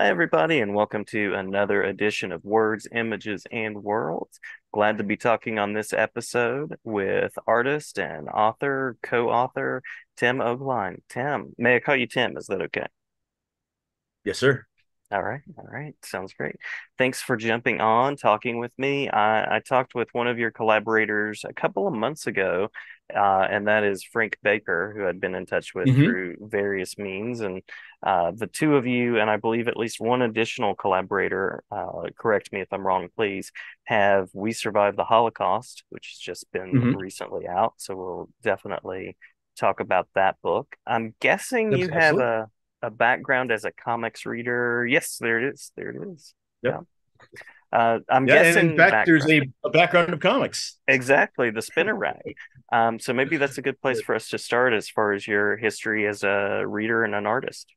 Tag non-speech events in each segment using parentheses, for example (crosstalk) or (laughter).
Hi, everybody, and welcome to another edition of Words, Images, and Worlds. Glad to be talking on this episode with artist and author, co author Tim Ogline. Tim, may I call you Tim? Is that okay? Yes, sir. All right, all right, sounds great. Thanks for jumping on, talking with me. I, I talked with one of your collaborators a couple of months ago, uh, and that is Frank Baker, who I'd been in touch with hmm through various means. And uh, the two of you, and I believe at least one additional collaborator, uh, correct me if I'm wrong, please, have We Survived the Holocaust, which has just been hmm recently out. So we'll definitely talk about that book. I'm guessing you have Absolutely. a a background as a comics reader. Yes, there it is. There it is. Yeah. Uh, I'm Yeah, and in guessing fact, there's a, a background of comics. Exactly, the (laughs) spinner rack. Um, so maybe that's a good place for us to start as far as your history as a reader and an artist.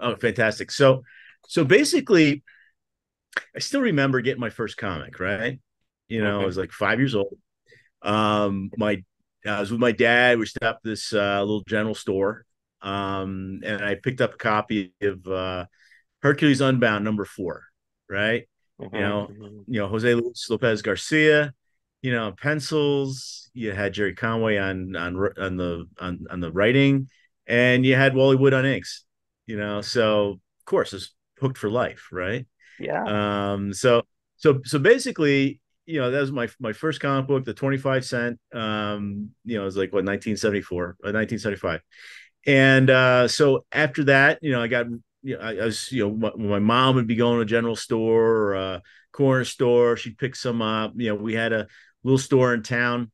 Oh, fantastic. So, so basically, I still remember getting my first comic. Right, you know, I hmm was like five years old. Um, my I was with my dad. We stopped this uh, little general store, um, and I picked up a copy of uh, Hercules Unbound number four. Right, you hmm know, hmm you know Jose Luis Lopez Garcia. You know, pencils. You had Gerry Conway on on on the on on the writing, and you had Wally Wood on inks. You know, so of course it's hooked for life, right? Yeah. Um, so so so basically, you know, that was my my first comic book, the 25 cent. Um, you know, it was like what 1974 or 1975. And uh, so after that, you know, I got you know, I, I was, you know, my, my mom would be going to a general store or a corner store. She'd pick some up. You know, we had a little store in town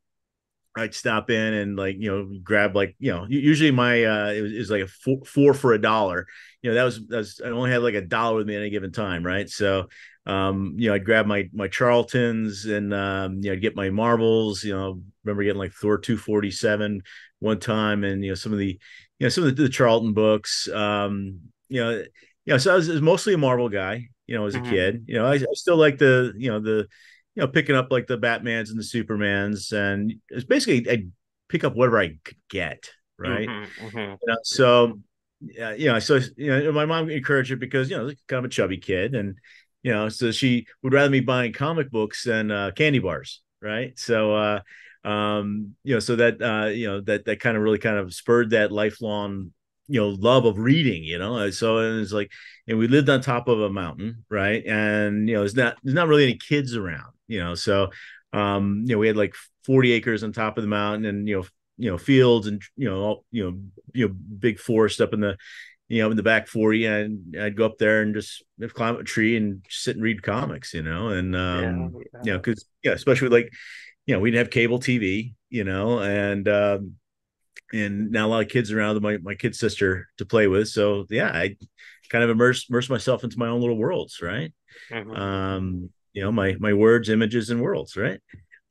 I'd stop in and like you know grab like you know usually my uh it was, it was like a four, four for a dollar you know that was that was I only had like a dollar with me at any given time right so um you know I'd grab my my Charltons and um you know I'd get my Marvels you know remember getting like Thor 247 one time and you know some of the you know some of the, the Charlton books um you know you know so I was, was mostly a Marvel guy you know as a hmm kid you know I, I still like the you know the you know, picking up like the Batmans and the Supermans, and it's basically I pick up whatever I could get, right? hmm hmm You know, so yeah, you know, so you know, my mom encouraged it because you know, kind of a chubby kid, and you know, so she would rather me buying comic books than uh, candy bars, right? So, uh, um, you know, so that uh, you know, that that kind of really kind of spurred that lifelong you know love of reading you know so it's like and we lived on top of a mountain right and you know there's not there's not really any kids around you know so um you know we had like 40 acres on top of the mountain and you know you know fields and you know all, you know you know big forest up in the you know in the back 40 and I'd go up there and just climb a tree and sit and read comics you know and Yeah. um you know because yeah especially like you know we didn't have cable TV you know and um and now a lot of kids around my my kid sister to play with. So yeah, I kind of immerse immerse myself into my own little worlds, right? hmm hmm Um, you know, my my words, images, and worlds, right?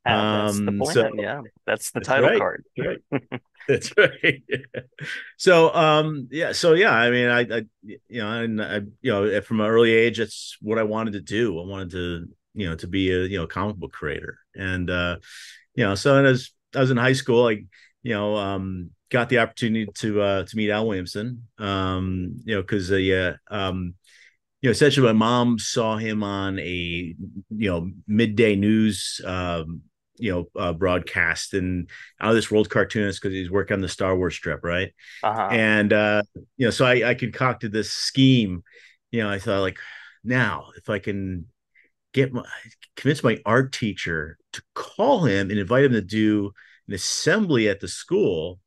Uh, that's the Um, so. Yeah. That's the that's title right. card. That's right. (laughs) That's right. (laughs) so um, yeah, so yeah, I mean, I, I you know, and I, you know, from an early age, that's what I wanted to do. I wanted to, you know, to be a you know comic book creator, and uh, you know, so as I was in high school, I, you know, um, got the opportunity to uh, to meet Al Williamson, um, you know, because uh, yeah, um, you know, essentially my mom saw him on a you know midday news um, you know uh, broadcast and out of this world cartoonist because he's working on the Star Wars strip, right? Uh-huh. And uh, you know, so I, I concocted this scheme. You know, I thought like, now if I can get my convince my art teacher to call him and invite him to do an assembly at the school,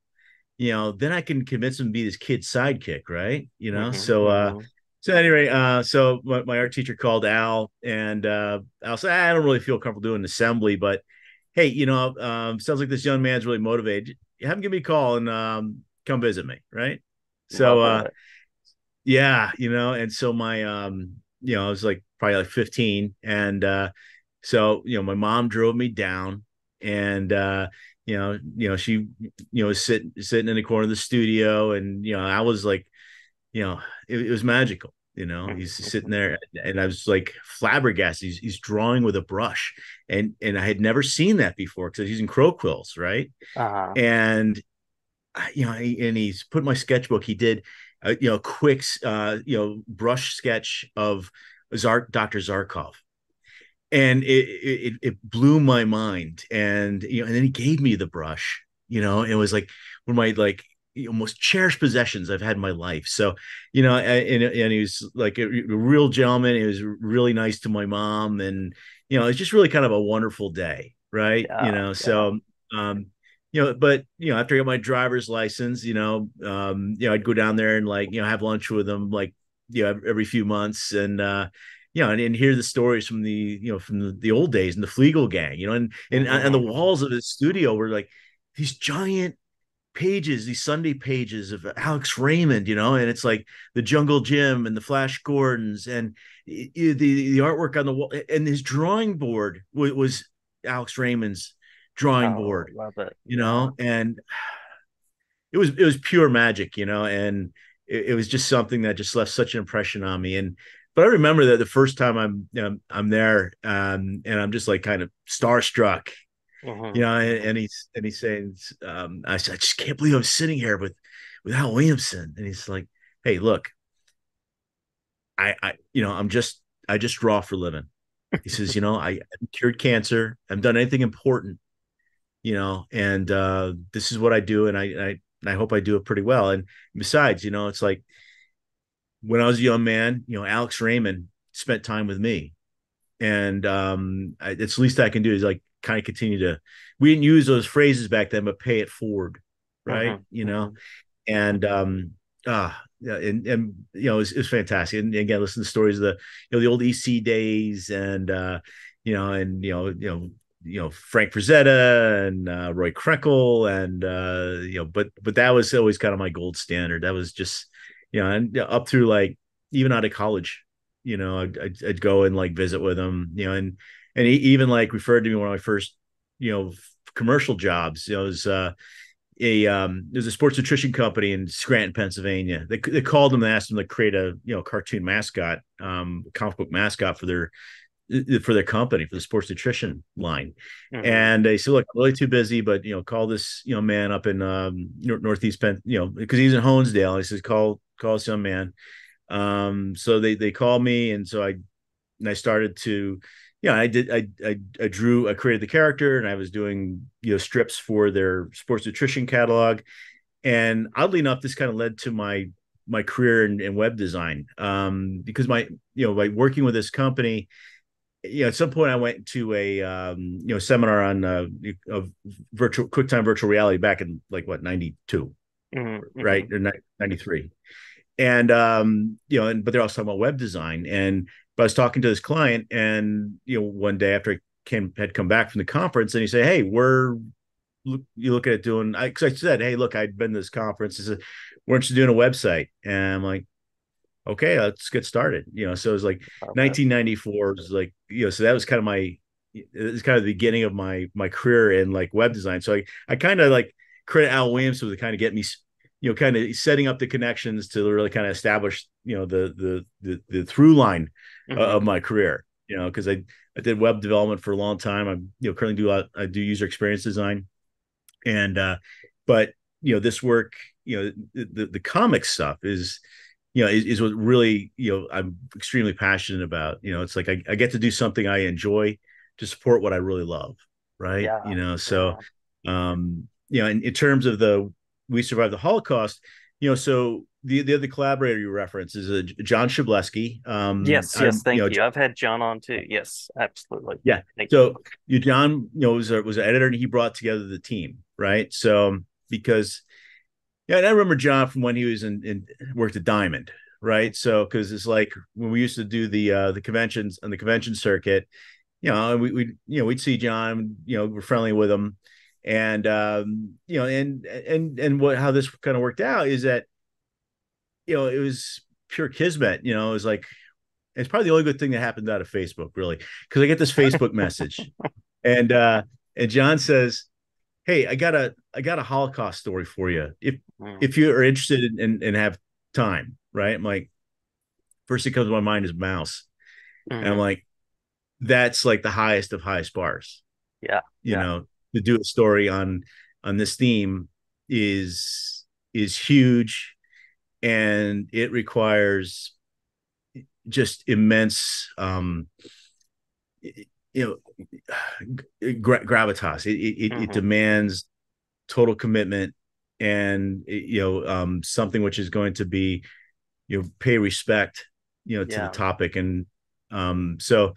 you know, then I can convince him to be this kid's sidekick, right? You know, hmm so uh hmm so anyway, uh so my, my art teacher called Al and uh Al said, I don't really feel comfortable doing an assembly, but hey, you know, um sounds like this young man's really motivated. Have him give me a call and um come visit me, right? So uh yeah, you know, and so my um, you know, I was like probably like 15 and uh so, you know, my mom drove me down and uh you know, you know, she you know, was sitting sitting in the corner of the studio and you know, I was like, you know, it, it was magical. You know, he's sitting hmm there and I was like flabbergasted. He's, he's drawing with a brush and and I had never seen that before because he's using crow quills, right? Uh-huh. And you know, and he's put my sketchbook. He did. a you know quick uh, you know brush sketch of Zark Dr. Zarkov, and it, it it blew my mind. And you know, and then he gave me the brush. You know, it was like one of my like you know, most cherished possessions I've had in my life. So, you know, and, and he was like a, a, real gentleman. He was really nice to my mom, and you know, it's just really kind of a wonderful day, right? Yeah, you know, yeah. so um, you know, but you know, after I got my driver's license, you know, um, you know, I'd go down there and like, you know, have lunch with them like, you know, every few months and uh, you know, and, and hear the stories from the, you know, from the, the old days and the Fleagle gang, you know, and and mm-hmm. and the walls of his studio were like these giant pages, these Sunday pages of Alex Raymond, you know, and it's like the Jungle Jim and the Flash Gordons and the the artwork on the wall and his drawing board was, was Alex Raymond's drawing oh, board. Love it. You know, and (sighs) it was it was pure magic, you know, and it, it, was just something that just left such an impression on me. And but I remember that the first time I'm you know, I'm there, um, and I'm just like kind of starstruck, uh-huh. you know, and, and, he's and he's saying, um, I, said, I just can't believe I'm sitting here with with Al Williamson, and he's like, hey, look, I I you know I'm just I just draw for living. He says, you know, I, I cured cancer. I've done anything important you know, and uh, this is what I do, and I, I I hope I do it pretty well. And besides, you know, it's like when I was a young man, you know, Alex Raymond spent time with me, and um, I, it's the least I can do is like kind of continue to. We didn't use those phrases back then, but pay it forward, right? Uh-huh. You know, uh-huh. and um, ah, and and you know, it's it fantastic. And again, listen to stories of the you know the old EC days, and uh, you know, and you know, you know, you know Frank Frazetta and uh, Roy Krenkel and uh, you know, but but that was always kind of my gold standard. That was just you know, and up through like even out of college, you know, I'd, I'd, I'd go and like visit with him, you know, and and he even like referred to me one of my first you know commercial jobs. You know, it was uh, a um, there's a sports nutrition company in Scranton, Pennsylvania. They they called him and asked him to create a you know cartoon mascot, um, comic book mascot for their for their company for the sports nutrition line. Mm-hmm. and they said look I'm really too busy but you know call this you know man up in um northeast Penn you know because he's in honesdale. He says call call this young man. Um so they they called me and so i and i started to yeah i did I, I i drew i created the character and i was doing you know strips for their sports nutrition catalog. And oddly enough this kind of led to my my career in, in web design. Um because my you know by working with this company you know, at some point I went to a um, you know seminar on uh, of virtual QuickTime virtual reality back in like what 92 mm-hmm. right? or 93 and um you know and but they're also talking about web design. And but I was talking to this client and you know one day after I came had come back from the conference and he said hey we're you look at it doing I because I said hey look I'd been to this conference. He said weren't you doing a website? And I'm like okay, let's get started. You know, so it was like okay. 1994 was like, you know, so that was kind of my, it was kind of the beginning of my, my career in like web design. So I, I kind of like credit Al Williams to kind of get me, you know, kind of setting up the connections to really kind of establish, you know, the, the, the, the through line mm-hmm. of my career, you know, cause I, I did web development for a long time. I'm, you know, currently do, I do user experience design and, uh, but, you know, this work, you know, the, the, the comic stuff is, you know is, is, what really you know i'm extremely passionate about you know it's like I, I, get to do something i enjoy to support what i really love right yeah. you know so yeah. um you know in, in terms of the we survived the holocaust you know so the the other collaborator you reference is a uh, John Shableski. Um, yes, yes, thank you, know, you. I've had John on too. Yes, absolutely. Yeah. Thank so you. John, you know, was a, was an editor, and he brought together the team, right? So because yeah, and I remember John from when he was in, in worked at Diamond, right? So because it's like when we used to do the uh the conventions on the convention circuit, you know, we we you know we'd see John, you know, we're friendly with him, and um, you know, and and and what how this kind of worked out is that, you know, it was pure kismet. You know, it was like it's probably the only good thing that happened out of Facebook, really, because I get this (laughs) Facebook message, and uh and John says hey i got a i got a holocaust story for you if mm. if you are interested in, in, and have time right i'm like first thing comes to my mind is mouse mm. and i'm mm-hmm. like that's like the highest of highest bars yeah you yeah. know to do a story on on this theme is is huge and it requires just immense um you know gra- gravitas it it, mm-hmm. it demands total commitment and you know um something which is going to be you know pay respect you know to yeah. the topic and um so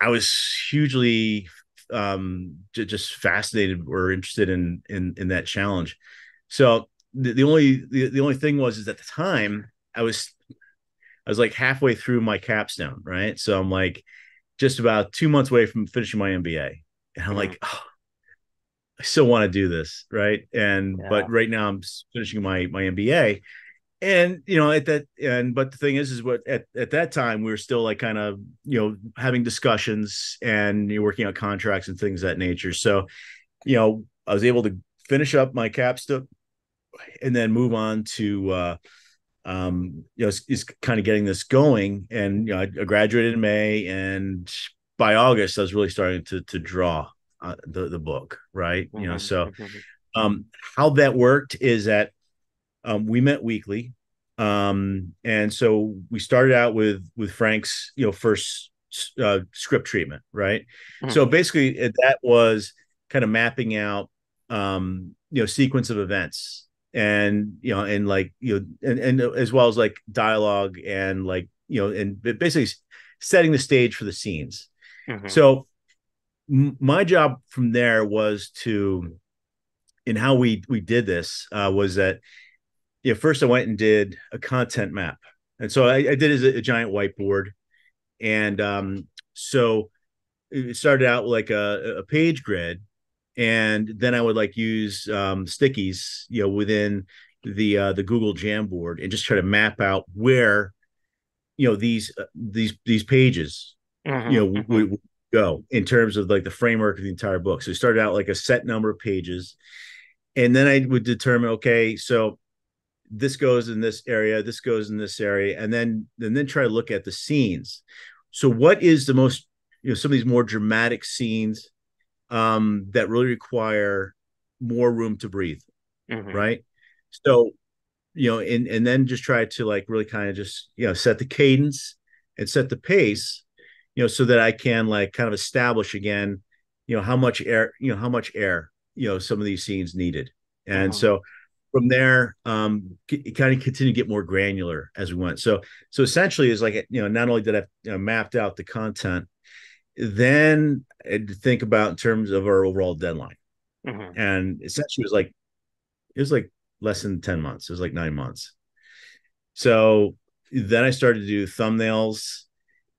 i was hugely um j- just fascinated or interested in in in that challenge so the, the only the, the only thing was is at the time i was i was like halfway through my capstone right so i'm like just about two months away from finishing my mba and i'm mm like oh, i still want to do this right? And yeah. but right now i'm finishing my my mba and you know at that and but the thing is is what at, at that time we were still like kind of you know having discussions and you're working on contracts and things that nature. So you know i was able to finish up my capstone and then move on to uh um you know is kind of getting this going and you know I, graduated in may and by august i was really starting to to draw uh, the the book right mm-hmm. you know so mm-hmm. um how that worked is that um, we met weekly, um, and so we started out with with Frank's you know first uh, script treatment, right? Mm-hmm. So basically, that was kind of mapping out um, you know sequence of events and you know and like you know and, and as well as like dialogue and like you know and basically setting the stage for the scenes mm-hmm. so m- my job from there was to in how we we did this uh, was that yeah, first I went and did a content map. And so I, I did as a, a, giant whiteboard. And um, so it started out like a, a, page grid. And then I would like use um, stickies, you know, within the uh, the Google Jamboard and just try to map out where, you know, these uh, these these pages, mm-hmm, you know, mm-hmm. would, would go in terms of like the framework of the entire book. So it started out like a set number of pages, and then I would determine, okay, so this goes in this area, this goes in this area, and then and then try to look at the scenes. So, what is the most you know some of these more dramatic scenes um, that really require more room to breathe, mm-hmm. right? So, you know, and and then just try to like really kind of just you know set the cadence and set the pace, you know, so that I can like kind of establish again, you know, how much air, you know, how much air, you know, some of these scenes needed, and uh-huh. so from there um kind of continue to get more granular as we went so so essentially is like you know not only did i you know, mapped out the content then i think about in terms of our overall deadline mm-hmm. and essentially it was like it was like less than 10 months it was like nine months so then i started to do thumbnails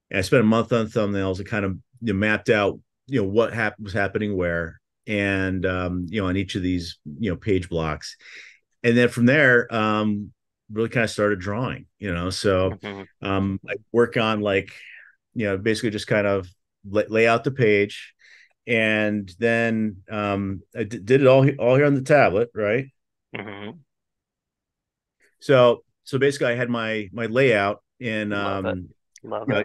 and i spent a month on thumbnails and kind of you know, mapped out you know what hap- was happening where and um, you know on each of these you know page blocks and then from there, um, really kind of started drawing, you know. So mm-hmm. um, I work on like, you know, basically just kind of lay, lay out the page, and then um, I d- did it all all here on the tablet, right? Mm-hmm. So so basically, I had my my layout in. Love um, it. Love you know.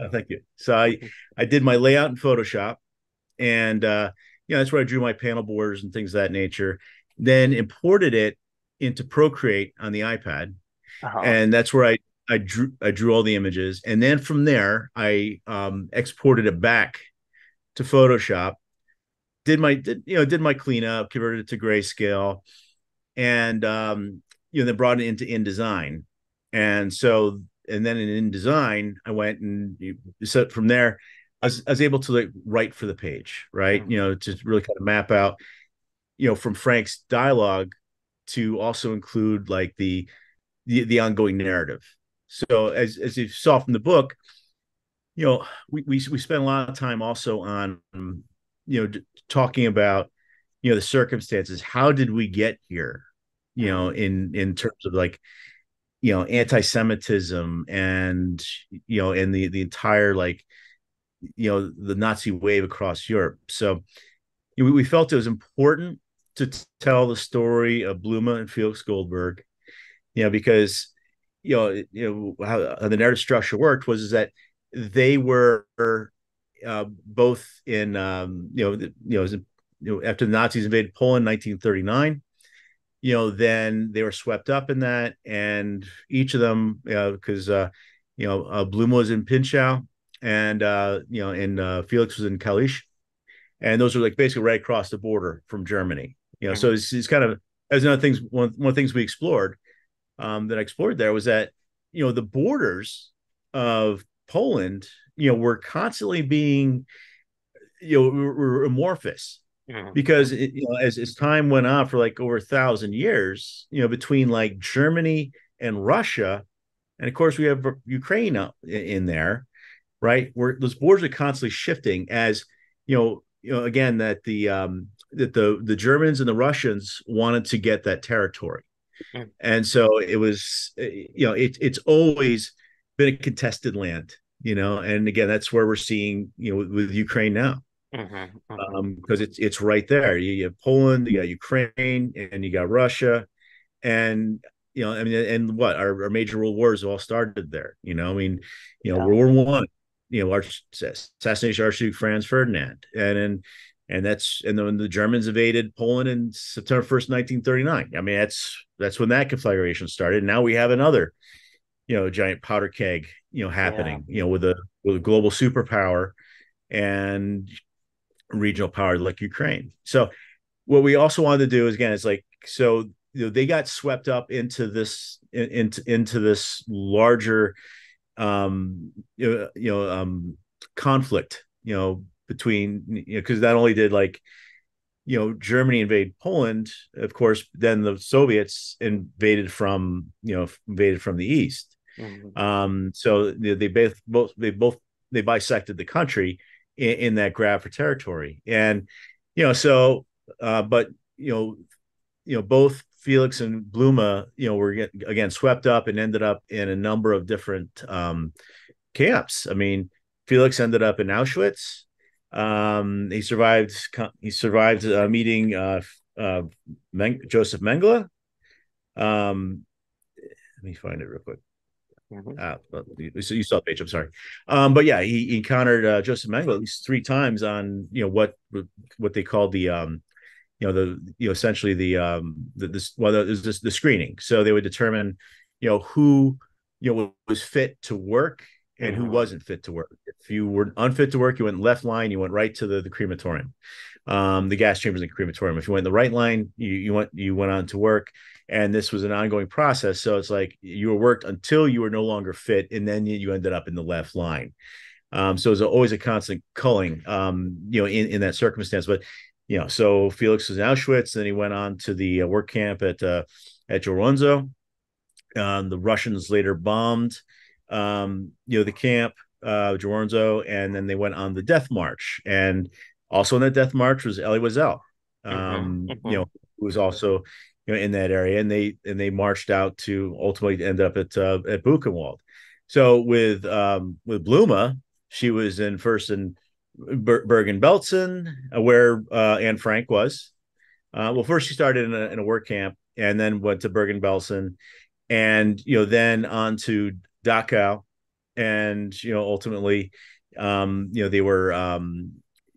Uh, thank you. So I. I did my layout in Photoshop, and uh, you know that's where I drew my panel borders and things of that nature. Then imported it into Procreate on the iPad, uh-huh. and that's where I I drew I drew all the images, and then from there I um, exported it back to Photoshop. Did my did you know did my cleanup, converted it to grayscale, and um, you know then brought it into InDesign, and so and then in InDesign I went and so from there I was, I was able to like write for the page, right? Mm-hmm. You know, to really kind of map out, you know, from Frank's dialogue to also include like the the, the ongoing narrative. So as as you saw from the book, you know, we we we spent a lot of time also on you know talking about you know the circumstances. How did we get here? You know, mm-hmm. in in terms of like you know anti-Semitism and you know and the the entire like you know the Nazi wave across Europe. So you know, we, we felt it was important to tell the story of Bluma and Felix Goldberg, you know, because you know, you know how, the narrative structure worked was is that they were uh, both in um, you know the, you know, you know after the Nazis invaded Poland in 1939, you know, then they were swept up in that, and each of them, because uh, you know, uh, Bluma was in Pinchau, and uh, you know, and uh, Felix was in Kalisz, and those are like basically right across the border from Germany. You know, mm-hmm. so it's, it's kind of as one of the things one one of the things we explored um, that I explored there was that you know the borders of Poland, you know, were constantly being you know were, were amorphous mm-hmm. because it, you know as as time went on for like over a thousand years, you know, between like Germany and Russia, and of course we have Ukraine in there, right? Where those borders are constantly shifting as you know you know again that the um that the the Germans and the Russians wanted to get that territory. And so it was you know it, it's always been a contested land, you know, and again that's where we're seeing you know with, with Ukraine now. Mm-hmm, mm-hmm. Um, because it's it's right there. You, you have Poland, you got Ukraine, and you got Russia, and you know, I mean, and what our, our major world wars all started there. You know, I mean, you know, yeah. World War One, you know, Arch, assassination of Archduke Franz Ferdinand, and then and that's and then the Germans invaded Poland in September first, nineteen thirty nine. I mean, that's that's when that conflagration started. Now we have another, you know, giant powder keg, you know, happening, yeah. you know, with a with a global superpower and regional power like Ukraine. So what we also wanted to do is again it's like so you know they got swept up into this into into this larger um you know, you know um conflict you know between you know because not only did like you know Germany invade Poland of course then the Soviets invaded from you know invaded from the east mm-hmm. um so they, they both both they both they bisected the country in, in that grab for territory and you know so uh but you know you know both Felix and Bluma, you know, were again swept up and ended up in a number of different um, camps. I mean, Felix ended up in Auschwitz. Um, he survived. He survived uh, meeting uh, uh, Men- Joseph Mengele. Um, let me find it real quick. Mm-hmm. Uh, you saw the page. I'm sorry, um, but yeah, he, he encountered uh, Joseph Mengele at least three times on you know what what they called the um, you know the you know essentially the um the this well there's this the screening so they would determine you know who you know was fit to work and mm-hmm. who wasn't fit to work if you were unfit to work you went left line you went right to the, the crematorium um the gas chambers and crematorium if you went the right line you you went you went on to work and this was an ongoing process so it's like you were worked until you were no longer fit and then you ended up in the left line um, so it was always a constant culling, um, you know, in, in that circumstance. But you know, so Felix was in Auschwitz, then he went on to the uh, work camp at uh, at Jaworzno. Um, the Russians later bombed, um, you know, the camp, uh, Jaworzno, and then they went on the death march. And also in that death march was Elie Wiesel, um, mm-hmm. (laughs) you know, who was also you know in that area, and they and they marched out to ultimately end up at uh, at Buchenwald. So with um, with Bluma, she was in first and Bergen Belsen, uh, where uh, Anne Frank was. Uh, well, first she started in a, in a, work camp and then went to Bergen Belsen and, you know, then on to Dachau. And, you know, ultimately, um, you know, they were, um,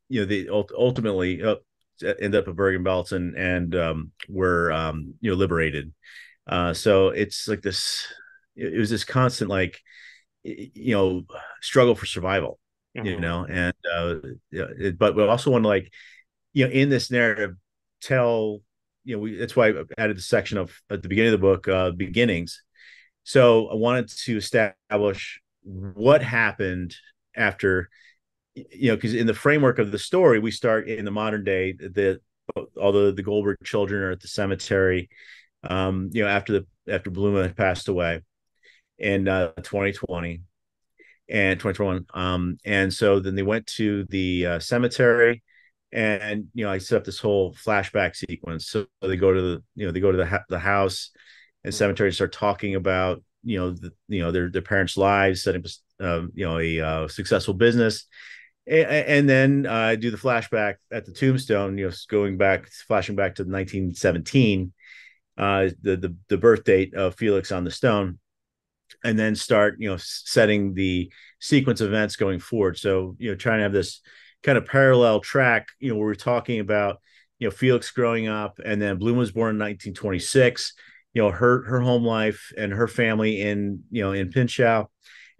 you know, they ultimately uh, end up at Bergen Belsen and um, were, um, you know, liberated. Uh, so it's like this, it was this constant, like, you know, struggle for survival mm-hmm. you know, and uh, it, but we also want to like, you know, in this narrative, tell, you know, we, that's why I added the section of at the beginning of the book, uh, beginnings. So I wanted to establish what happened after, you know, because in the framework of the story, we start in the modern day. The although the Goldberg children are at the cemetery, um, you know, after the after Bluma had passed away in uh, 2020, and 2021. Um, and so then they went to the uh, cemetery, and you know I set up this whole flashback sequence. So they go to the you know they go to the ha- the house and cemetery start talking about you know the, you know their their parents' lives, setting um, you know a uh, successful business. And, and then I uh, do the flashback at the tombstone, you know, going back, flashing back to 1917, uh, the, the the birth date of Felix on the stone, and then start you know setting the sequence of events going forward so you know trying to have this kind of parallel track you know where we're talking about you know Felix growing up, and then Bluma was born in 1926. You know her her home life and her family in you know in Pinshow,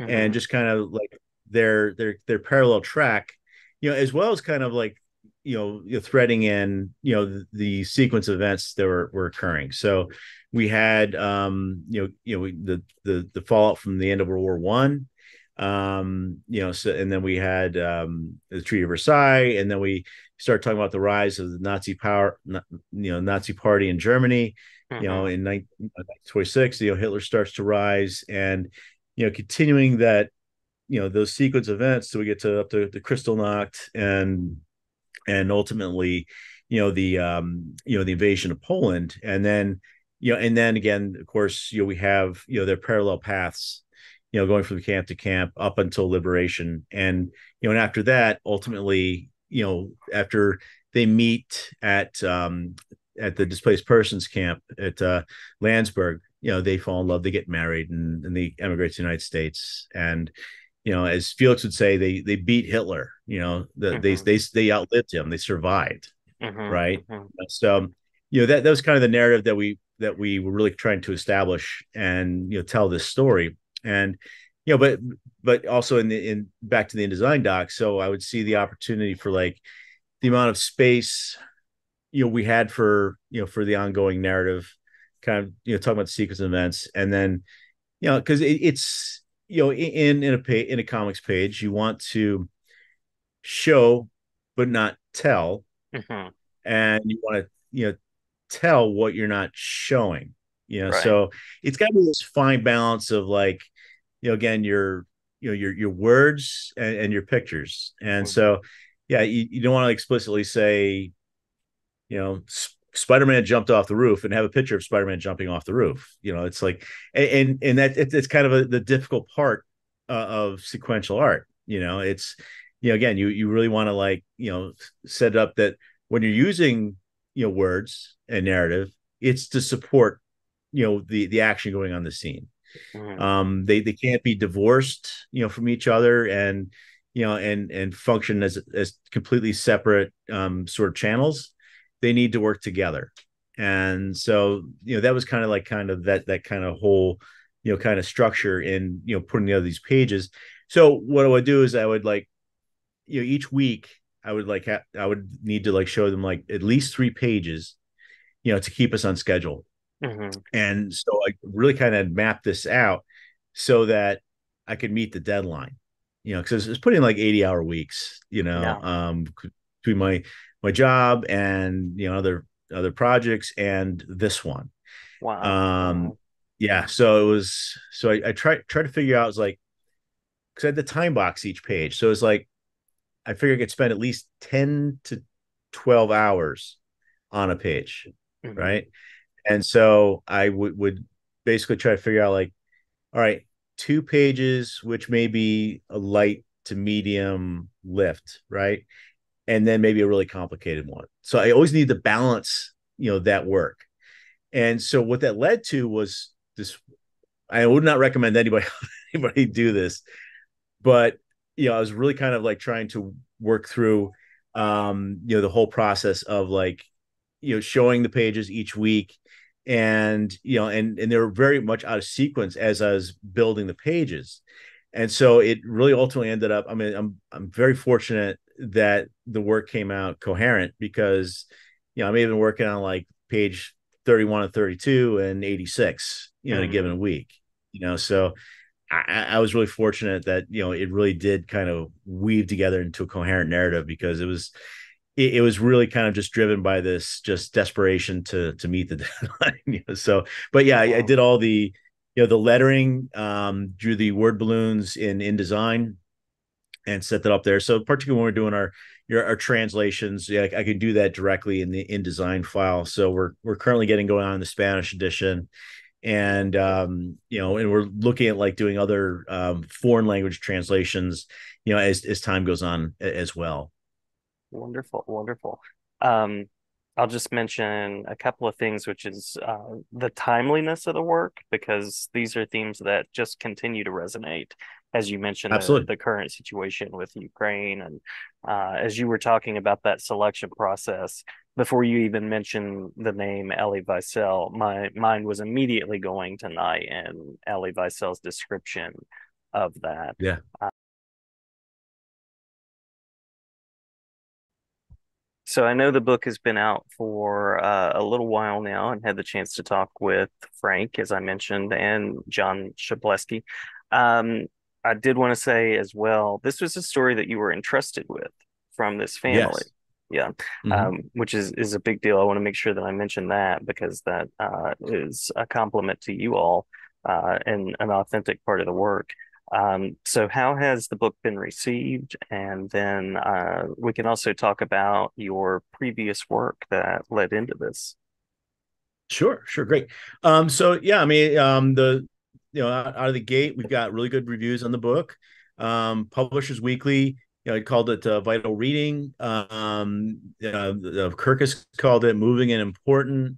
mm-hmm. and just kind of like their their their parallel track, you know, as well as kind of like you know, you know threading in you know the, the, sequence of events that were, were occurring. So we had um you know you know the the the fallout from the end of World War One um you know so and then we had um the treaty of versailles and then we start talking about the rise of the nazi power you know nazi party in germany mm-hmm. you know mm-hmm. in 1926 you know hitler starts to rise and you know continuing that you know those sequence events so we get to up to the kristallnacht and and ultimately you know the um you know the invasion of poland and then you know and then again of course you know we have you know their parallel paths you know, going from camp to camp up until liberation. And, you know, and after that, ultimately, you know, after they meet at um at the displaced persons camp at uh Landsberg, you know, they fall in love, they get married and, and they emigrate to the United States. And, you know, as Felix would say, they they beat Hitler, you know, the, mm-hmm. they they they outlived him, they survived. Mm-hmm. Right. Mm-hmm. So, you know, that that was kind of the narrative that we that we were really trying to establish and you know tell this story and you know but but also in the in back to the InDesign doc so i would see the opportunity for like the amount of space you know we had for you know for the ongoing narrative kind of you know talking about the sequence of events and then you know because it, it's you know in in a page in a comics page you want to show but not tell mm-hmm. and you want to you know tell what you're not showing you know right. so it's got to be this fine balance of like you know again your you know your your words and, and your pictures and mm-hmm. so yeah you, you don't want to explicitly say you know spider-man jumped off the roof and have a picture of spider-man jumping off the roof you know it's like and and that it's kind of a, the difficult part uh, of sequential art you know it's you know again you you really want to like you know set up that when you're using you know words and narrative it's to support you know the the action going on the scene mm-hmm. um they they can't be divorced you know from each other and you know and and function as as completely separate um sort of channels they need to work together and so you know that was kind of like kind of that that kind of whole you know kind of structure in you know putting together these pages so what i would do is i would like you know each week i would like ha- i would need to like show them like at least three pages you know to keep us on schedule Mm-hmm. And so I really kind of mapped this out so that I could meet the deadline, you know, because it's putting like 80 hour weeks, you know, yeah. um, between my, my job and, you know, other, other projects and this one. Wow. Um, yeah. So it was, so I, I tried, tried to figure out, I was like, cause I had the time box each page. So it's like, I figured I could spend at least 10 to 12 hours on a page. Mm-hmm. Right and so I would would basically try to figure out like, all right, two pages, which may be a light to medium lift, right? And then maybe a really complicated one. So I always need to balance, you know, that work. And so what that led to was this. I would not recommend anybody (laughs) anybody do this, but you know, I was really kind of like trying to work through um, you know, the whole process of like, you know, showing the pages each week and you know and and they were very much out of sequence as i was building the pages and so it really ultimately ended up i mean i'm i'm very fortunate that the work came out coherent because you know i may have been working on like page 31 and 32 and 86 you know mm-hmm. in a given mm-hmm. week you know so I, I was really fortunate that you know it really did kind of weave together into a coherent narrative because it was it, it, was really kind of just driven by this just desperation to to meet the (laughs) deadline. you know? So, but yeah, I, I, did all the you know the lettering, um, drew the word balloons in InDesign, and set that up there. So, particularly when we're doing our your our translations, yeah, I, can do that directly in the InDesign file. So we're we're currently getting going on in the Spanish edition and um, you know, and we're looking at like doing other um, foreign language translations, you know, as as time goes on as well. Wonderful, wonderful. Um, I'll just mention a couple of things, which is uh, the timeliness of the work, because these are themes that just continue to resonate. As you mentioned, the, the, current situation with Ukraine, and uh, as you were talking about that selection process, before you even mentioned the name Elie Wiesel, my mind was immediately going to Night and Elie Wiesel's description of that. Yeah. Uh, so I know the book has been out for uh, a little while now and had the chance to talk with Frank, as I mentioned, and John Shableski. Um, I did want to say as well, this was a story that you were entrusted with from this family. Yes. Yeah, Mhm. um, which is is a big deal. I want to make sure that I mention that because that uh, is a compliment to you all uh, and an authentic part of the work. Um, so, how has the book been received? And then uh, we can also talk about your previous work that led into this. Sure, sure, great. Um, so yeah, I mean, um, the you know, out, out of the gate, we've got really good reviews on the book. Um, Publishers Weekly, you know, I called it uh, vital reading. Um, uh, Kirkus called it moving and important.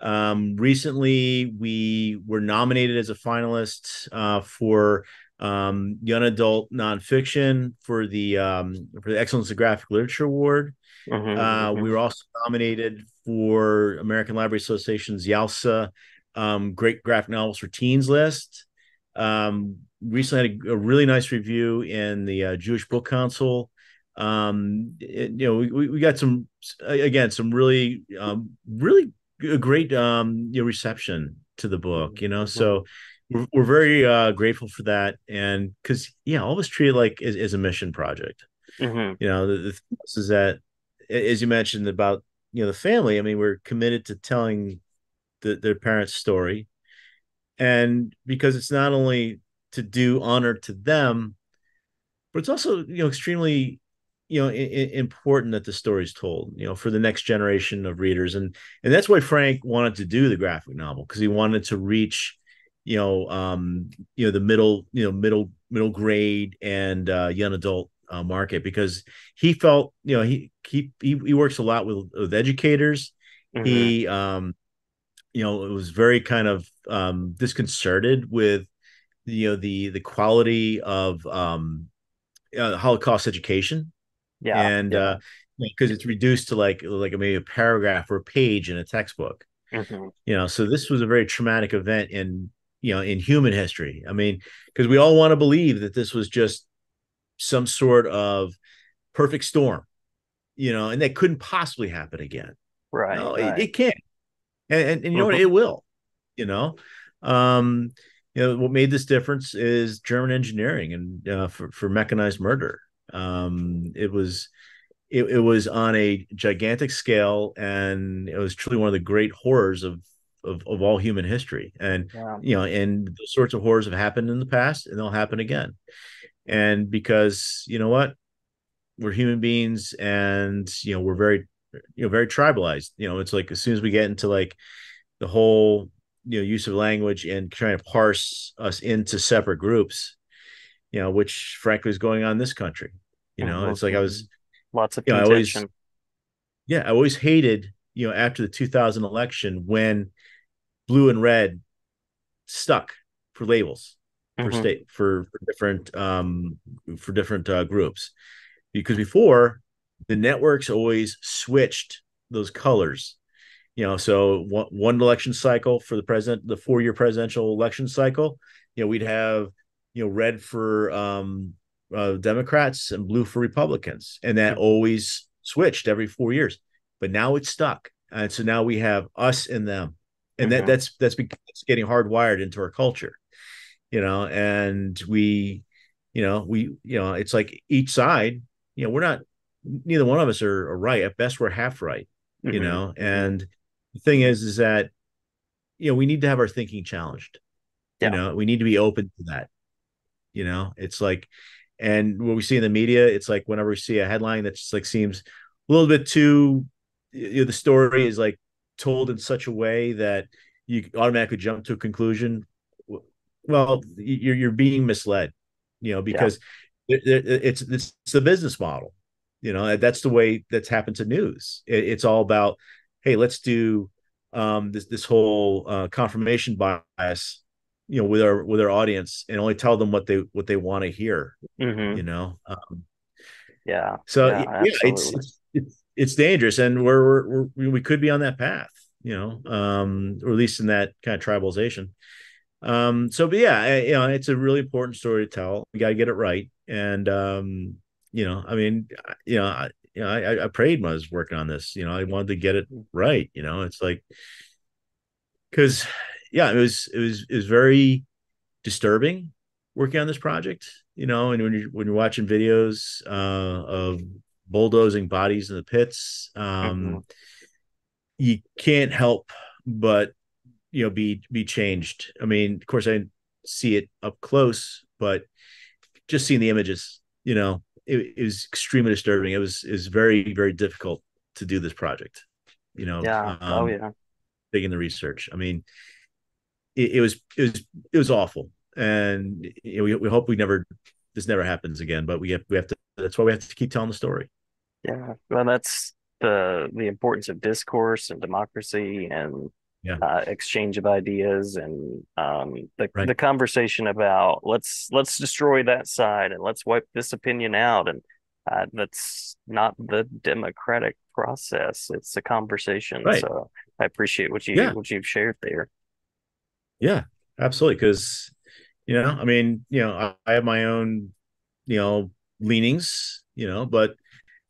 Um, recently, we were nominated as a finalist uh, for um, young adult nonfiction for the um, for the Excellence of Graphic Literature Award. Mhm, Uh, mhm. we were also nominated for American Library Association's YALSA um, Great Graphic Novels for Teens list. Um, recently had a, a really nice review in the uh, Jewish Book Council. Um, it- you know, we, we got some again some really um, really great um, you know, reception to the book. You know, so we're, we're very uh, grateful for that, and because yeah, all of us like as, as a mission project Mhm, you know the, the thing is is that as you mentioned about you know the family i mean we're committed to telling the, their parents story. And because it's not only to do honor to them but it's also you know extremely you know I- important that the story is told you know for the next generation of readers. And and that's why frank wanted to do the graphic novel because he wanted to reach you know um you know the middle you know middle middle grade and uh young adult uh, market. Because he felt you know he he he, he works a lot with with educators. Mhm. he um you know it was very kind of um disconcerted with you know the the quality of um uh, holocaust education. Yeah, and yeah. uh because it's reduced to like like maybe a paragraph or a page in a textbook. Mhm, you know so this was a very traumatic event in you know in human history. I mean because we all want to believe that this was just some sort of perfect storm you know and that couldn't possibly happen again. Right, no it, right. it can't and, and, and you know what? It will you know? Um you know what made this difference is german engineering and uh, for, for mechanized murder. Um it was it, it was on a gigantic scale and it was truly one of the great horrors of of, of all human history. And Yeah. you know and those sorts of horrors have happened in the past and they'll happen again. And because you know what? We're human beings and you know we're very you know very tribalized. You know it's like as soon as we get into like the whole you know use of language and trying to parse us into separate groups you know which frankly is going on in this country you know? Mhm, it's like i was mhm. Lots of you know, I always- yeah i always hated you know after the 2000 election when blue and red stuck for labels for Mhm, state for, for different um for different uh, groups. Because before the networks always switched those colors. You know so one, one election cycle for the president the four year presidential election cycle you know we'd have you know red for um uh, democrats and blue for republicans and that always switched every four years. But now it's stuck and so now we have us and them and Mhm. that that's that's because it's getting hardwired into our culture you know and we you know we you know it's like each side you know we're not neither one of us are, are right. At best we're half right you Mhm, know? And the thing is is that you know we need to have our thinking challenged Yeah. you know? We need to be open to that you know? It's like and what we see in the media it's like whenever we see a headline that just like seems a little bit too you know the story is like told in such a way that you automatically jump to a conclusion well you're you're being misled you know? Because it- it- it's it's the business model you know that's the way that's happened to news it, it's all about hey let's do um this this whole uh confirmation bias you know with our with our audience and only tell them what they what they want to hear Mhm. you know um Yeah, so yeah, yeah, it's, it's it's it's dangerous, and we're, we're, we're we could be on that path, you know, um, or at least in that kind of tribalization. Um, so, but yeah, I, you know, it's a really important story to tell. We got to get it right, and um, you know, I mean, you know, I, you know, I, I prayed when I was working on this. You know, I wanted to get it right. You know, it's like because yeah, it was it was it was very disturbing working on this project. You know, and when you're when you're watching videos uh, of bulldozing bodies in the pits, um, mm-hmm. you can't help but you know be be changed. I mean, of course, I see it up close, but just seeing the images, you know, it, it was extremely disturbing. It was is very very difficult to do this project. You know, yeah, oh, um, oh yeah, digging the research. I mean, it, it, was it was it was awful, and you know, we we hope we never this never happens again. But we have we have to. That's why we have to keep telling the story. Yeah, well, that's the the importance of discourse and democracy and yeah. uh, exchange of ideas and um, the right. the conversation about let's let's destroy that side and let's wipe this opinion out and uh, that's not the democratic process. It's a conversation. Right. So I appreciate what you yeah. what you've shared there. Yeah, absolutely. Because you know, I mean, you know, I, I have my own, you know, leanings, you know, but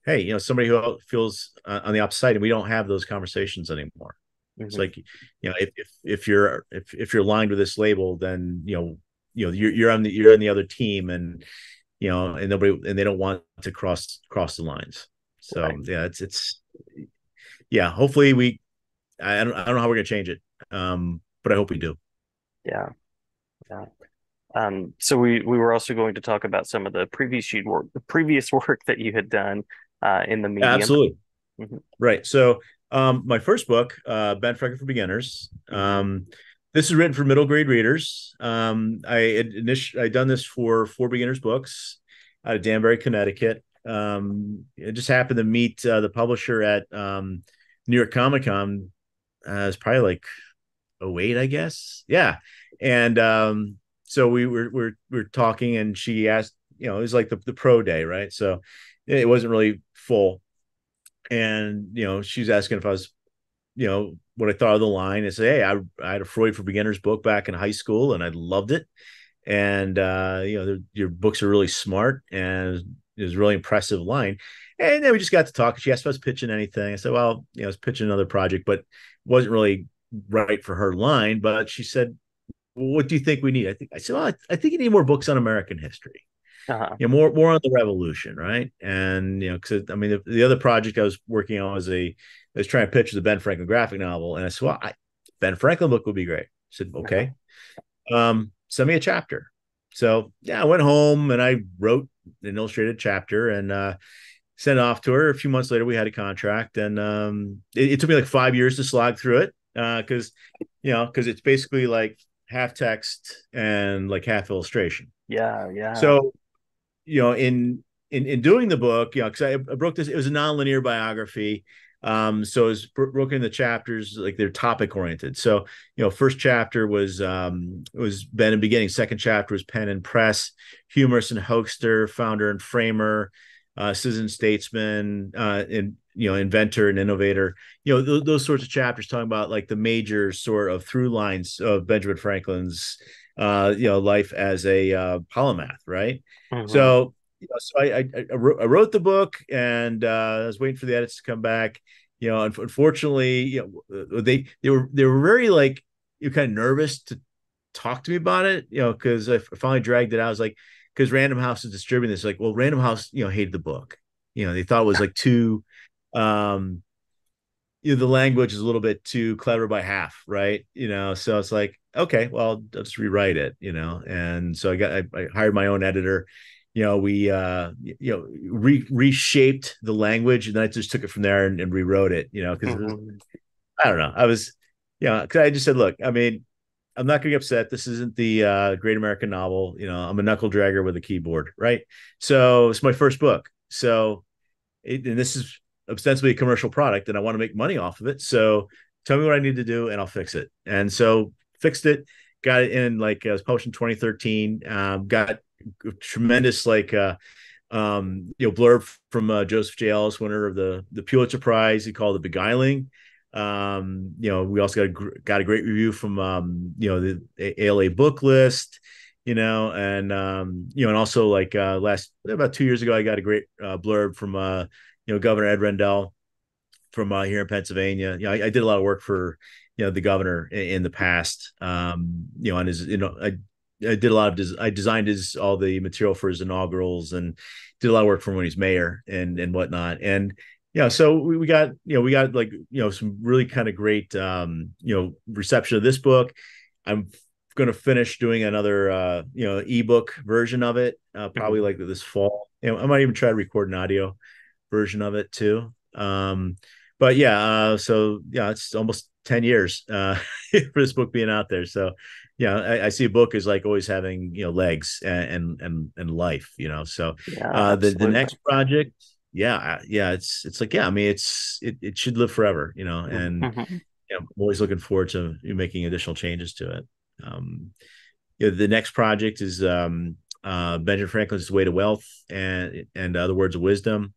hey, you know, somebody who feels uh, on the opposite side, and we don't have those conversations anymore. Mm-hmm. It's like, you know, if, if if you're if if you're aligned with this label, then you know, you know, you're you're on the you're on the other team, and you know, and nobody and they don't want to cross cross the lines. So right. yeah, it's it's yeah. Hopefully we, I don't I don't know how we're gonna change it, um, but I hope we do. Yeah, yeah. Um, so we we were also going to talk about some of the previous work, the previous (laughs) work that you had done uh, in the medium. Absolutely. Mm-hmm. Right. So um, my first book, uh, Ben Franklin for Beginners. Um, this is written for middle grade readers. Um, I init- I done this for four beginners books out of Danbury, Connecticut. Um, it just happened to meet uh, the publisher at um, New York Comic Con. Uh, it's probably like 08, I guess. Yeah, and um, so we were we're we're talking, and she asked, you know, it was like the the pro day, right? So it wasn't really full and you know she's asking if I was, you know, what I thought of the line. I say, hey, I, I had a Freud for Beginners book back in high school, and I loved it. And uh, you know, your books are really smart, and it was really impressive line. And then we just got to talk. She asked if I was pitching anything. I said, well, you know, I was pitching another project, but wasn't really right for her line. But she said, what do you think we need? I think I said, well, I, I think you need more books on American history uh-huh. you know, more more on the revolution, right? And you know, because I mean, the, the, other project I was working on was a I was trying to pitch the Ben Franklin graphic novel, and I said, well, I, Ben Franklin book would be great. I said, okay, uh-huh. um, send me a chapter. So yeah, I went home and I wrote an illustrated chapter and uh, sent it off to her. A few months later, we had a contract, and um, it, it took me like five years to slog through it because uh, you know because it's basically like half text and like half illustration. Yeah, yeah. So you know, in in in doing the book, you know, because I, broke this, it was a nonlinear biography. Um, so it's broken into chapters like they're topic oriented. So, you know, first chapter was um was Ben and beginning, second chapter was Pen and Press, humorous and hoaxer, founder and framer, uh, citizen statesman, uh, and you know, inventor and innovator. You know, th- those sorts of chapters talking about like the major sort of through lines of Benjamin Franklin's uh, you know, life as a uh, polymath, right? Mm-hmm. So, you know, so I, I, I, wrote the book and uh, I was waiting for the edits to come back. You know, unfortunately, you know, they they were they were very like you kind of nervous to talk to me about it. You know, because I finally dragged it out. I was like, because Random House is distributing this. Like, well, Random House, you know, hated the book. You know, they thought it was like too um you know, the language is a little bit too clever by half, right? You know, so it's like, okay, well, I'll just rewrite it, you know. And so I got I, I hired my own editor. You know, we uh you know re- reshaped the language, and then I just took it from there and, and rewrote it. You know, because mm-hmm. I don't know, I was, you know, because I just said, look, I mean, I'm not going to get upset. This isn't the uh, Great American Novel. You know, I'm a knuckle dragger with a keyboard, right? So it's my first book. So, it, and this is ostensibly a commercial product and I want to make money off of it. So tell me what I need to do and I'll fix it. And so fixed it, got it in like it was published in 2013. Um, got tremendous like uh, um, you know, blurb from uh, Joseph J. Ellis, winner of the the Pulitzer Prize. He called it "Beguiling." Um, you know, we also got a, got a great review from um, you know the ALA book list. You know, and um, you know, and also like uh, last about two years ago, I got a great uh, blurb from uh, you know Governor Ed Rendell from uh, here in Pennsylvania. You know, I, I, did a lot of work for you know the governor in, the past. Um, you know, and his you know I I did a lot of des- I designed his all the material for his inaugurals and did a lot of work for when he's mayor and and whatnot. And yeah, so we, we got you know we got like you know some really kind of great um, you know reception of this book. I'm going to finish doing another uh, you know ebook version of it uh, probably mm-hmm. like this fall. You know, I might even try to record an audio version of it too. Um, but yeah, uh, so yeah, it's almost 10 years uh, (laughs) for this book being out there. So yeah, I, I, see a book as like always having you know legs and and and life, you know. So yeah, uh, the the next project, yeah, yeah, it's it's like yeah, I mean it's it, it should live forever, you know, and mm-hmm. you know, I'm always looking forward to making additional changes to it. Um, you know, the next project is um, uh, Benjamin Franklin's Way to Wealth and and other words of wisdom.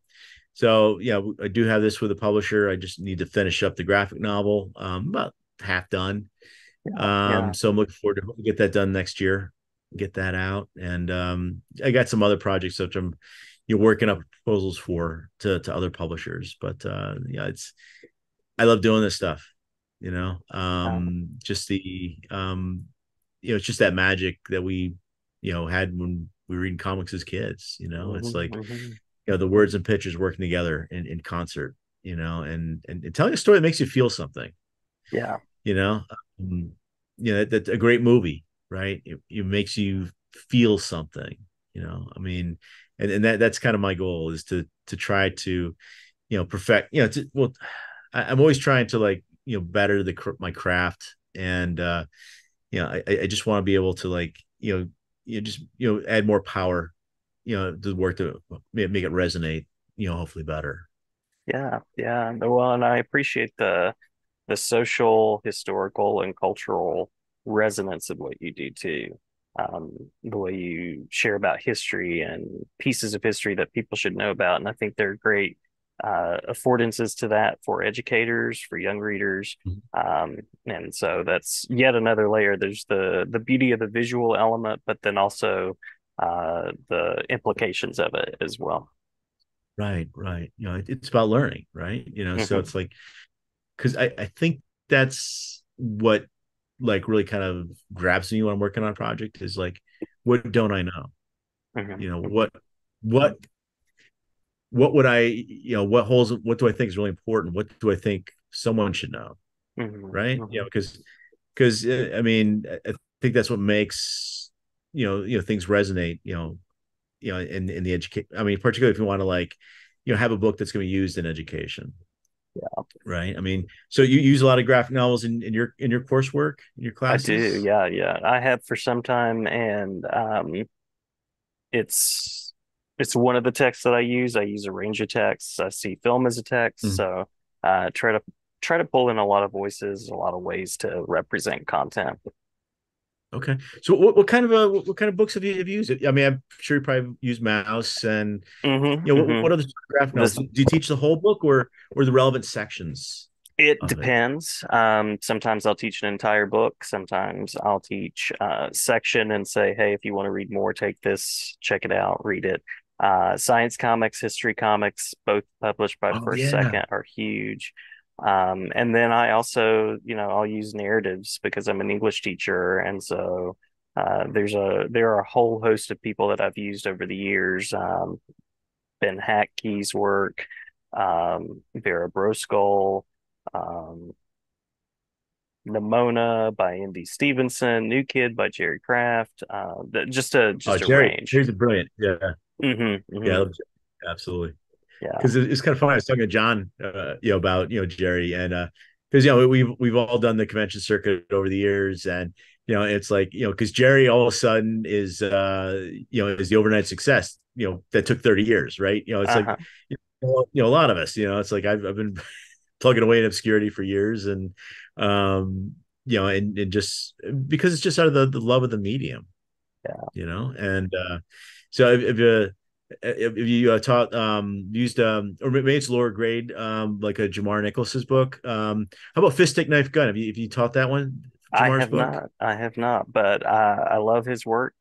So yeah, I do have this with a publisher. I just need to finish up the graphic novel. Um, about half done. Yeah, um, yeah. so I'm looking forward to get that done next year, get that out. And um, I got some other projects that I'm you're working up proposals for to to other publishers. But uh, yeah, it's I love doing this stuff. You know, um, just the um, you know, it's just that magic that we you know had when we were reading comics as kids. You know, mm-hmm, it's like mm-hmm you know the words and pictures working together in, in concert you know and, and, and telling a story that makes you feel something yeah you know um, you know that, that's a great movie right it, it makes you feel something you know i mean and, and that that's kind of my goal is to to try to you know perfect you know to, well I, am always trying to like you know better the my craft and uh you know i i just want to be able to like you know you know, just you know add more power you know the work to make it resonate you know hopefully better. Yeah yeah. Well and i appreciate the the social historical and cultural resonance of what you do too. Um, the way you share about history and pieces of history that people should know about and i think they're great uh, affordances to that for educators for young readers. Mm-hmm. um, and so that's yet another layer. There's the the beauty of the visual element but then also uh, the implications of it as well. Right, right. You know, it's about learning, right? You know, mm-hmm. so it's like because I, I think that's what like really kind of grabs me when I'm working on a project is like, what don't I know? Mm-hmm. You know, what what what would I, you know, what holes what do I think is really important? What do I think someone should know? Mm-hmm. Right. You know, because because uh, I mean, I think that's what makes you know you know things resonate you know you know in in the education i mean particularly if you want to like you know have a book that's going to be used in education. Yeah. Right? I mean so you use a lot of graphic novels in, in your in your coursework in your classes? i do yeah yeah. I have for some time and um it's it's one of the texts that i use. I use a range of texts. I see film as a text mm-hmm. so uh try to try to pull in a lot of voices a lot of ways to represent content Okay. So what, what kind of uh, what kind of books have you have you used? I mean, I'm sure you probably use Maus and mm-hmm, you know mm-hmm. what, what other graphic novels? Do you teach the whole book or or the relevant sections? It depends. It? Um, sometimes I'll teach an entire book. Sometimes I'll teach a section and say, "Hey, if you want to read more, take this, check it out, read it." Uh, science comics, history comics, both published by oh, First yeah. Second, are huge. Um, and then I also, you know, I'll use narratives because I'm an English teacher, and so uh, there's a there are a whole host of people that I've used over the years. Um, ben Hatke's work, um, Vera Brosgol, um, Nimona by N.D. Stevenson, New Kid by Jerry Craft. Uh, just a just oh, a Jerry, range. Jerry's a brilliant, yeah, mm-hmm, mm-hmm. yeah, absolutely yeah because it's kind of funny i was talking to john uh, you know about you know jerry and uh because you know we've we've all done the convention circuit over the years and you know it's like you know because jerry all of a sudden is uh you know is the overnight success you know that took 30 years right you know it's uh-huh. like you know, you know a lot of us you know it's like i've, I've been plugging away in obscurity for years and um you know and, and just because it's just out of the, the love of the medium yeah you know and uh so if, if uh if you uh, taught um used um or maybe it's lower grade um like a Jamar Nicholas's book um how about fist stick knife gun have you have you taught that one I have book not. I have not, but uh, I love his work.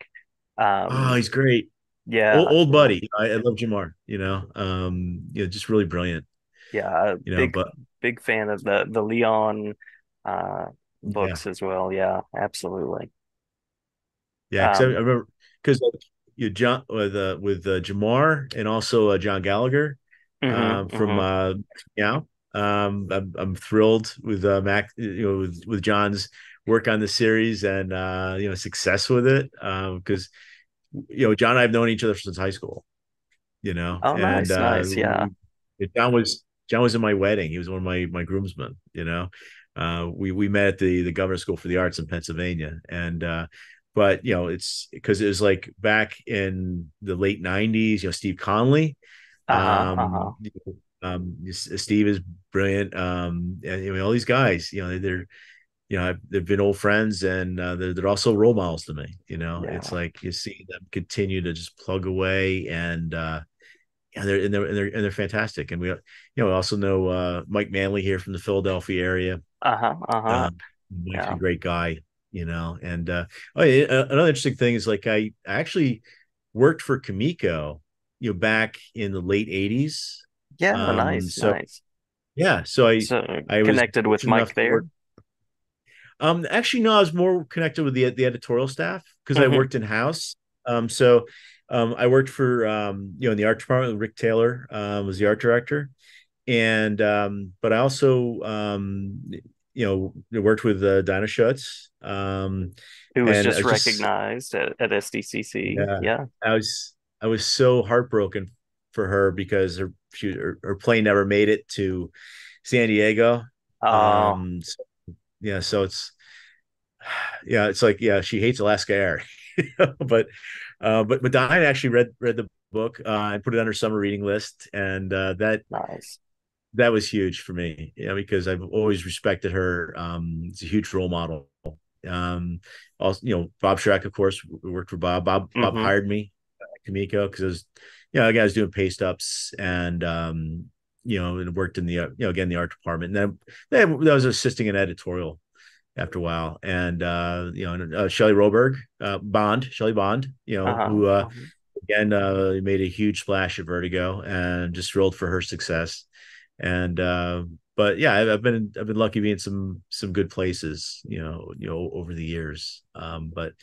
oh Um, he's great yeah, old yeah, buddy I, I love Jamar you know um you know just really brilliant yeah. you know Big, but big fan of the the Leon uh, yeah books as well. Yeah, absolutely. yeah because I, Um, remember because you John with uh with uh, Jamar and also uh, John Gallagher hmm um from hmm uh um I'm, I'm thrilled with uh Mac you know with with John's work on the series and uh you know success with it um because you know, John and I have known each other since high school, you know, Oh, and nice, uh nice. Yeah. John was John was in my wedding. He was one of my my groomsmen, you know. Uh we we met at the the Governor's School for the Arts in Pennsylvania. And uh but you know, it's because it was like back in the late 90s, you know, Steve Conley. Uh-huh. Uh-huh. Um um Steve is brilliant. Um and I mean all these guys, you know, they're you know, I've, they've been old friends and uh, they're, they're also role models to me. You know, it's like you see them continue to just plug away and, uh, and they're, and they're, and they're, and they're fantastic. And we, you know, we also know, uh, Mike Manley here from the Philadelphia area. Uh-huh. Uh-huh. Um, Mike's a Yeah. great guy, you know, and, uh, oh, yeah, uh, another interesting thing is like, I, I actually worked for Comico, you know, back in the late eighties. Yeah, Um, nice, so nice. yeah, so I, So I was connected with Mike there. work Um, actually, no, I was more connected with the the editorial staff because I hmm worked in house. Um, so um, I worked for um, you know, in the art department. Rick Taylor um, was the art director, and um, but I also um, you know worked with uh, Diana Schutz, um, Who was just just recognized at, at SDCC. yeah, Yeah. I was I was so heartbroken for her because her she her, her plane never made it to San Diego. Oh, Um, so, yeah, so it's (sighs) yeah, it's like yeah, she hates Alaska Air, (laughs) but uh, but but Diane actually read read the book uh, and put it on her summer reading list, and uh, that nice. That was huge for me, you know, because I've always respected her. Um, it's a huge role model. Um, also, you know, Bob Schreck, of course, worked for Bob. Bob Bob hmm hired me at Comico because I was, you know, again, I was doing paste ups and um, you know, and worked in the uh, you know again the art department, and then then I was assisting an editorial after a while. And uh, you know, uh, Shelly Roeberg, uh, Bond, Shelly Bond, you know, Uh-huh. who uh, uh-huh. again uh, made a huge splash at Vertigo, and just thrilled for her success. And uh, but yeah, I've, I've been I've been lucky being some some good places, you know, you know, over the years. Um, but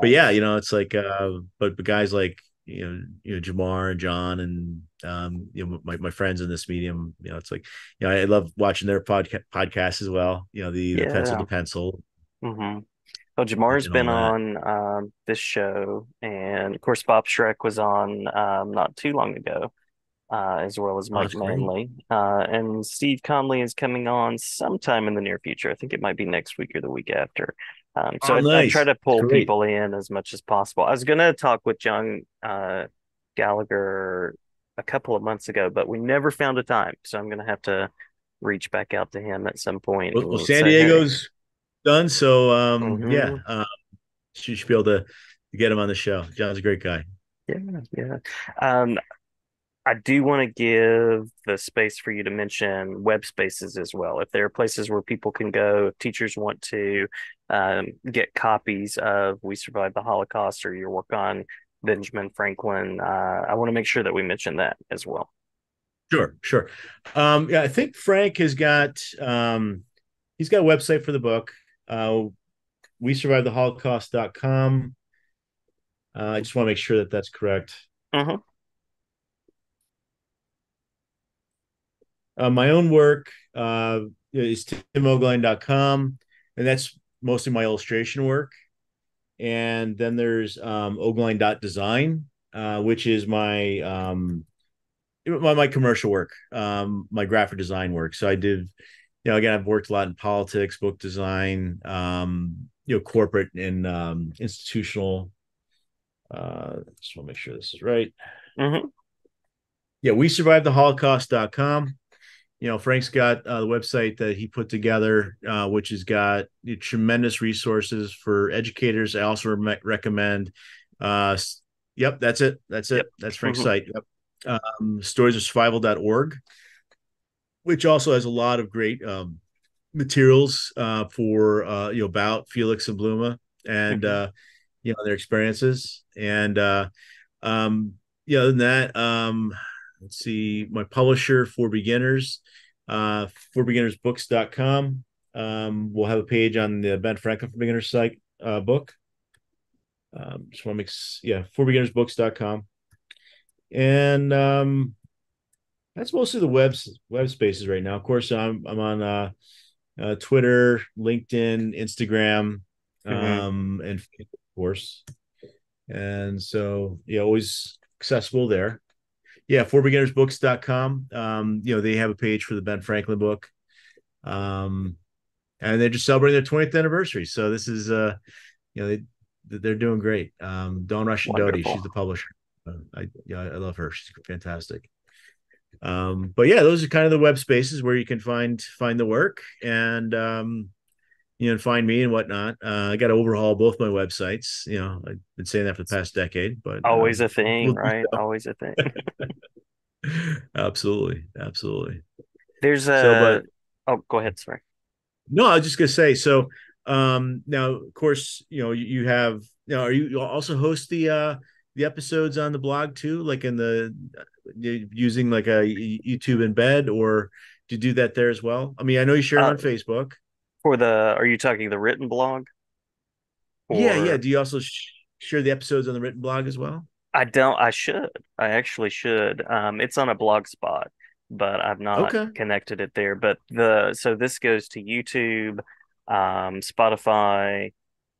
but yeah, you know, it's like uh, but but guys like you know, you know, Jamar and John and um, you know, my, my friends in this medium, you know, it's like, you know, I love watching their podcast podcast as well. You know, the the pencil to Yeah. pencil hmm Well, Jamar's been on um, this show, and of course, Bob Schreck was on um, not too long ago, uh, as well as Mike. Manley. Uh, and Steve Conley is coming on sometime in the near future. I think it might be next week or the week after. Um, so Oh, I, I try to pull great. people in as much as possible. I was going to talk with John uh, Gallagher a couple of months ago, but we never found a time. So I'm going to have to reach back out to him at some point Well, San say, hey, Diego's done, so um, yeah, hmm uh, you should be able to, to get him on the show. John's a great guy. yeah, yeah. Um, I do want to give the space for you to mention web spaces as well. If there are places where people can go, if teachers want to um, get copies of We Survived the Holocaust or your work on Benjamin Franklin, uh, I want to make sure that we mention that as well. Sure, sure. Um, yeah, I think Frank has got um, he's got a website for the book. Uh, we survived the holocaust.com. Uh, I just want to make sure that that's correct. hmm Uh, my own work uh, is timogline.com, and that's mostly my illustration work. And then there's um, ogline.design, uh, which is my, um, my my commercial work, um, my graphic design work. So I did, you know, again, I've worked a lot in politics, book design, um, you know, corporate and um, institutional. Uh, just want to make sure this is right. hmm Yeah, we survived the holocaust.com. you know frank's got uh, the website that he put together uh, which has got tremendous resources for educators i also re- recommend uh, Yep, that's it. That's it. Yep. That's Frank's mm-hmm. site. Yep. Um, survival.org, which also has a lot of great um, materials uh, for uh, you know about Felix and Bluma and mm-hmm. uh, you know their experiences. And uh, um, yeah, other than that, um, let's see, my publisher for beginners, uh, forbeginnersbooks.com. Um, we'll have a page on the Ben Franklin for Beginners site uh, book. Um, just want to make yeah, forbeginnersbooks.com. And um, that's mostly the web web spaces right now. Of course, I'm I'm on uh, uh Twitter, LinkedIn, Instagram, mm-hmm. um, and of course. And so yeah, always accessible there. Yeah, forbeginnersbooks.com. Um, you know, they have a page for the Ben Franklin book. Um, and they're just celebrating their 20th anniversary. So this is uh, you know, they they're doing great. Um, Dawn Reshen-Doty, she's the publisher. Uh, I yeah, I love her. She's fantastic. Um, but yeah, those are kind of the web spaces where you can find find the work and um, you know, find me and whatnot. Uh, I got to overhaul both my websites. You know, I've been saying that for the past decade, but always um, a thing, right? always a thing. (laughs) absolutely, absolutely. There's a. So, but, oh, go ahead. Sorry. No, I was just gonna say. So um, now, of course, you know you, you have. You know, are you, you also host the uh the episodes on the blog too, like in the using like a YouTube embed, or do you do that there as well? I mean, I know you share uh, on Facebook. For the, are you talking the written blog? Or... Yeah, yeah. Do you also sh- share the episodes on the written blog as well? I don't. I should. I actually should. Um, it's on a blog spot, but I've not okay. connected it there. But the so this goes to YouTube, um, Spotify,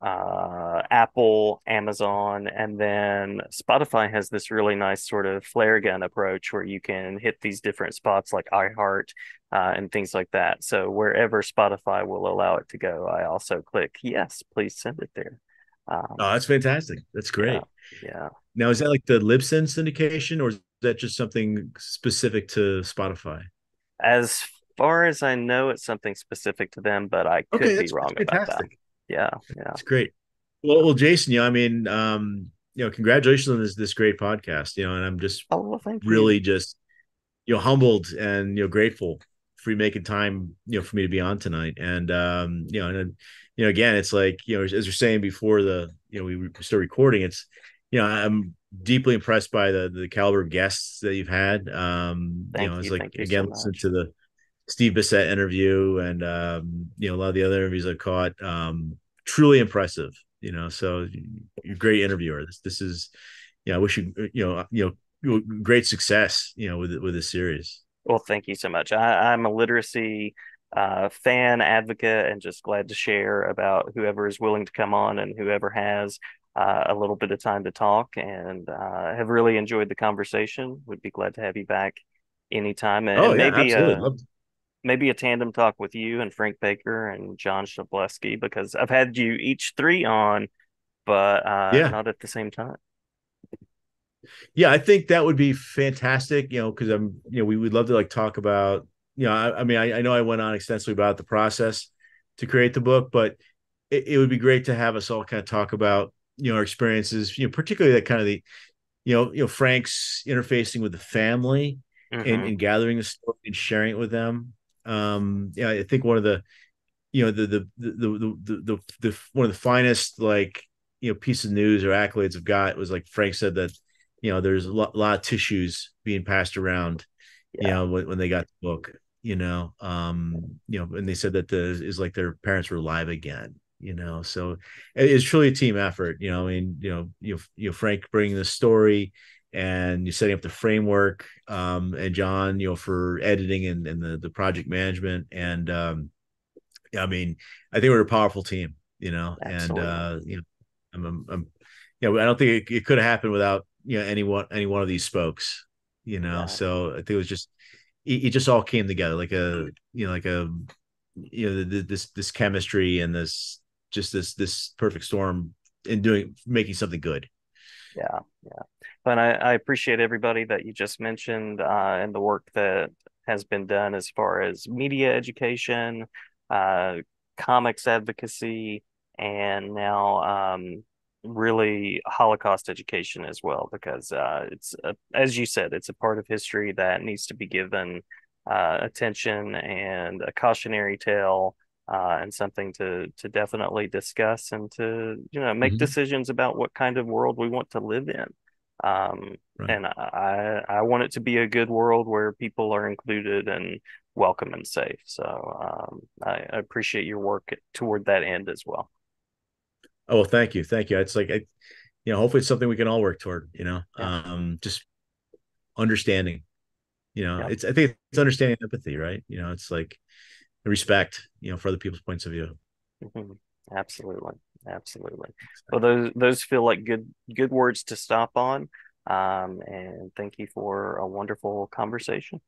uh, Apple, Amazon, and then Spotify has this really nice sort of flare gun approach where you can hit these different spots like iHeart uh, and things like that. So wherever Spotify will allow it to go, I also click yes, please send it there. Um, oh, that's fantastic. That's great. Yeah, yeah. Now, is that like the Libsyn syndication, or is that just something specific to Spotify? As far as I know, it's something specific to them, but I could okay, be wrong about that. Yeah, yeah, it's great. Well, well, Jason, you know, I mean, um, you know, congratulations on this this great podcast. You know, and I'm just oh, well, really you. just you know humbled and you know grateful for you making time you know for me to be on tonight. And um, you know, and you know, again, it's like you know, as you're saying before the you know we start recording, it's you know, I'm deeply impressed by the the caliber of guests that you've had. Um, Thank you know, it's you, like again, so listen to the Steve Bissette interview and um, you know a lot of the other interviews I've caught. Um, truly impressive, you know. So you're a great interviewer. This this is, you know, I wish you you know you know great success, you know, with with this series. Well, thank you so much. I, I'm a literacy uh, fan, advocate, and just glad to share about whoever is willing to come on and whoever has uh, a little bit of time to talk. And uh, have really enjoyed the conversation. Would be glad to have you back anytime. And, oh, yeah, maybe absolutely maybe a tandem talk with you and Frank Baker and John Shableski because I've had you each three on, but uh, yeah. not at the same time. Yeah, I think that would be fantastic. You know, because I'm, you know, we would love to like talk about. You know, I, I mean, I, I, know I went on extensively about the process to create the book, but it, it would be great to have us all kind of talk about you know our experiences. You know, particularly that kind of the, you know, you know Frank's interfacing with the family mm-hmm. and, and gathering the story and sharing it with them um yeah i think one of the you know the the the the the, the, the one of the finest like you know piece of news or accolades i've got was like frank said that you know there's a lot, a lot of tissues being passed around yeah. you know when, when they got the book you know um you know and they said that the is like their parents were alive again you know so it's truly a team effort you know i mean you know you know, you know frank bringing the story and you're setting up the framework um, and john you know for editing and, and the, the project management and um, i mean i think we're a powerful team you know Absolutely. and uh, you know i'm, I'm, I'm you know i don't think it, it could have happened without you know any one any one of these spokes you know yeah. so i think it was just it, it, just all came together like a you know like a you know the, this this chemistry and this just this this perfect storm in doing making something good yeah yeah but I, I appreciate everybody that you just mentioned uh, and the work that has been done as far as media education, uh, comics advocacy, and now um, really Holocaust education as well, because uh, it's a, as you said, it's a part of history that needs to be given uh, attention and a cautionary tale. Uh, and something to to definitely discuss and to you know make mm-hmm. decisions about what kind of world we want to live in. Um, right. And I I want it to be a good world where people are included and welcome and safe. So um, I, I appreciate your work toward that end as well. Oh, thank you, thank you. It's like, I, you know, hopefully it's something we can all work toward. You know, yeah. um, just understanding. You know, yeah. it's I think it's understanding empathy, right? You know, it's like respect. You know, for other people's points of view. Mm-hmm. Absolutely, absolutely. Well, those those feel like good good words to stop on. Um, and thank you for a wonderful conversation.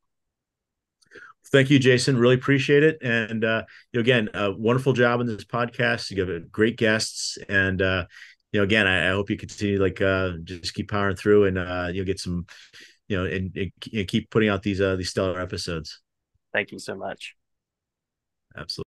Thank you, Jason. Really appreciate it. And uh, you know, again, a wonderful job in this podcast. You have great guests, and uh, you know, again, I, I hope you continue like uh, just keep powering through, and uh, you'll get some, you know, and, and keep putting out these uh, these stellar episodes. Thank you so much. Absolutely.